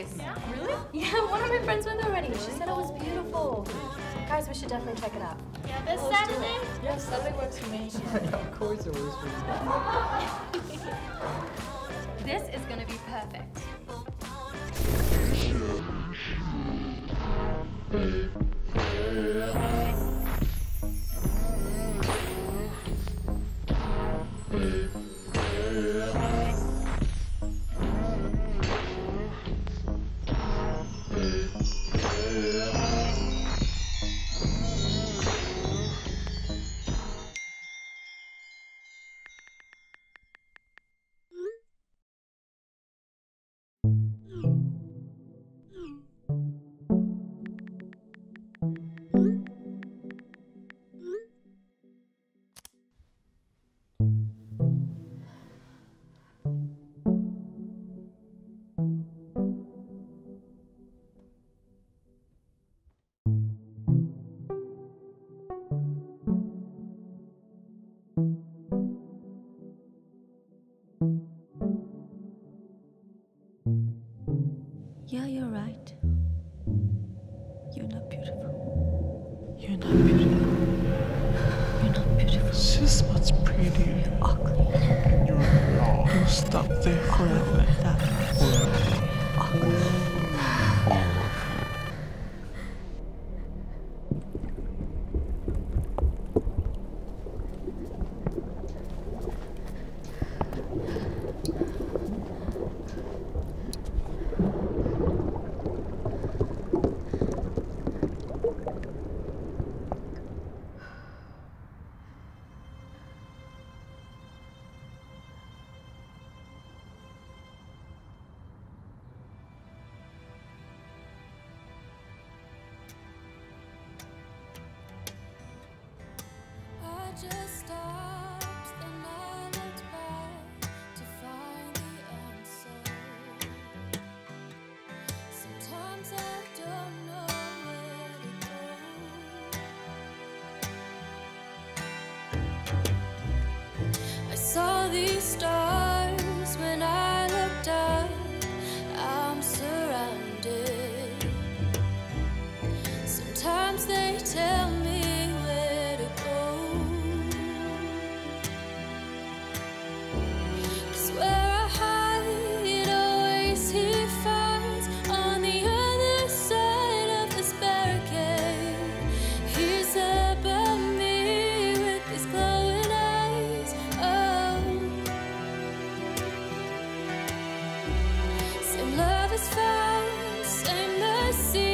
I know this place. Really? Yeah, one of my friends went already. She said it was beautiful. Guys, we should definitely check it out. Yeah, this Saturday? Yeah, Saturday works for me. yeah, of course it works for you. Yeah, you're. You're not beautiful. You're not beautiful. You're not beautiful. Sis, what's pretty? Ugly. You're wrong. You'll stop there forever. I these stars. love is found, same mercy.